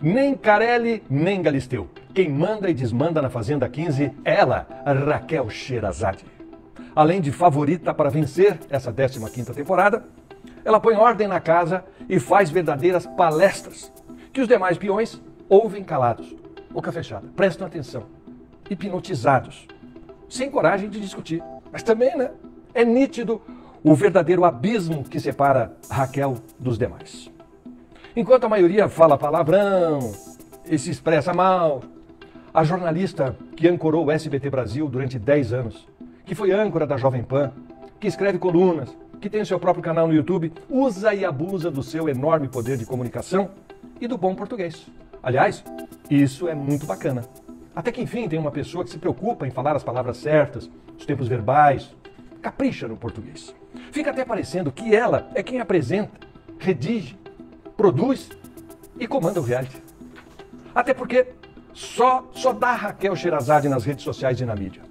Nem Carelli, nem Galisteu. Quem manda e desmanda na Fazenda 15 é ela, Raquel Sherazade. Além de favorita para vencer essa 15ª temporada, ela põe ordem na casa e faz verdadeiras palestras que os demais peões ouvem calados, boca fechada, prestam atenção, hipnotizados, sem coragem de discutir. Mas também, né? É nítido o verdadeiro abismo que separa Raquel dos demais. Enquanto a maioria fala palavrão e se expressa mal, a jornalista que ancorou o SBT Brasil durante 10 anos, que foi âncora da Jovem Pan, que escreve colunas, que tem o seu próprio canal no YouTube, usa e abusa do seu enorme poder de comunicação e do bom português. Aliás, isso é muito bacana. Até que enfim tem uma pessoa que se preocupa em falar as palavras certas, os tempos verbais, capricha no português. Fica até parecendo que ela é quem apresenta, redige, produz e comanda o reality. Até porque só, só dá Raquel Sherazade nas redes sociais e na mídia.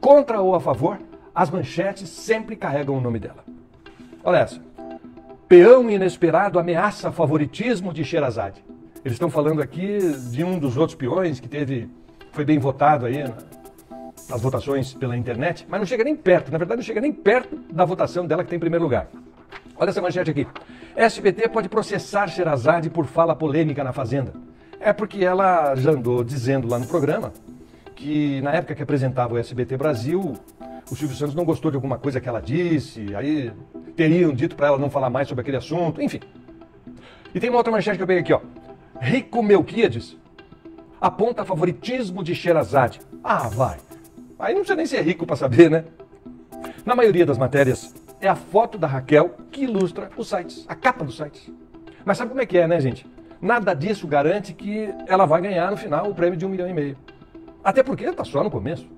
Contra ou a favor, as manchetes sempre carregam o nome dela. Olha essa. Peão inesperado ameaça favoritismo de Sherazade. Eles estão falando aqui de um dos outros peões que teve, foi bem votado aí nas votações pela internet, mas não chega nem perto, na verdade não chega nem perto da votação dela que tem em primeiro lugar. Olha essa manchete aqui. SBT pode processar Sherazade por fala polêmica na Fazenda. É porque ela já andou dizendo lá no programa que na época que apresentava o SBT Brasil, o Silvio Santos não gostou de alguma coisa que ela disse, aí teriam dito para ela não falar mais sobre aquele assunto, enfim. E tem uma outra manchete que eu peguei aqui, ó. Rico Melquiades aponta favoritismo de Sherazade. Ah, vai. Aí não precisa nem ser rico para saber, né? Na maioria das matérias, é a foto da Raquel que ilustra os sites, a capa dos sites. Mas sabe como é que é, né, gente? Nada disso garante que ela vai ganhar no final o prêmio de um milhão e meio. Até porque está só no começo.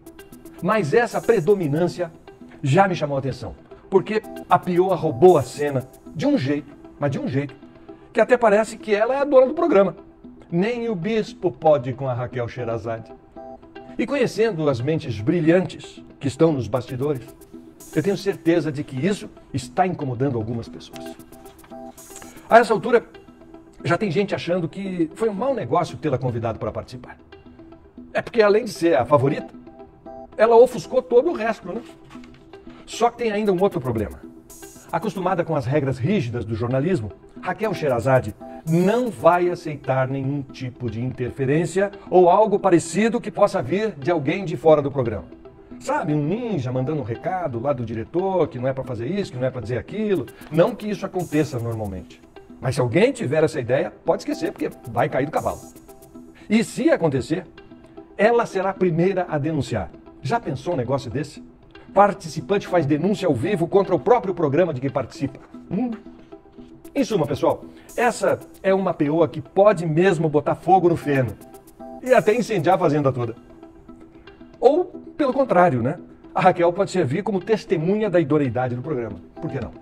Mas essa predominância já me chamou a atenção. Porque a Pioa roubou a cena de um jeito, mas de um jeito, que até parece que ela é a dona do programa. Nem o bispo pode com a Raquel Sherazade. E conhecendo as mentes brilhantes que estão nos bastidores, eu tenho certeza de que isso está incomodando algumas pessoas. A essa altura, já tem gente achando que foi um mau negócio tê-la convidado para participar. É porque, além de ser a favorita, ela ofuscou todo o resto, né? Só que tem ainda um outro problema. Acostumada com as regras rígidas do jornalismo, Raquel Sherazade não vai aceitar nenhum tipo de interferência ou algo parecido que possa vir de alguém de fora do programa. Sabe, um ninja mandando um recado lá do diretor que não é para fazer isso, que não é para dizer aquilo. Não que isso aconteça normalmente. Mas se alguém tiver essa ideia, pode esquecer, porque vai cair do cavalo. E se acontecer, ela será a primeira a denunciar. Já pensou um negócio desse? Participante faz denúncia ao vivo contra o próprio programa de que participa. Hum? Em suma, pessoal, essa é uma peoa que pode mesmo botar fogo no feno e até incendiar a fazenda toda. Ou, pelo contrário, né? A Raquel pode servir como testemunha da idoneidade do programa. Por que não?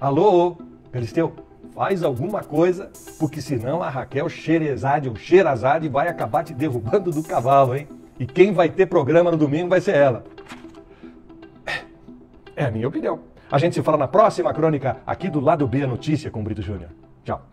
Alô? Galisteu, faz alguma coisa, porque senão a Raquel Xerezade ou Xerazade vai acabar te derrubando do cavalo, hein? E quem vai ter programa no domingo vai ser ela. É a minha opinião. A gente se fala na próxima crônica aqui do Lado B a Notícia com o Brito Júnior. Tchau.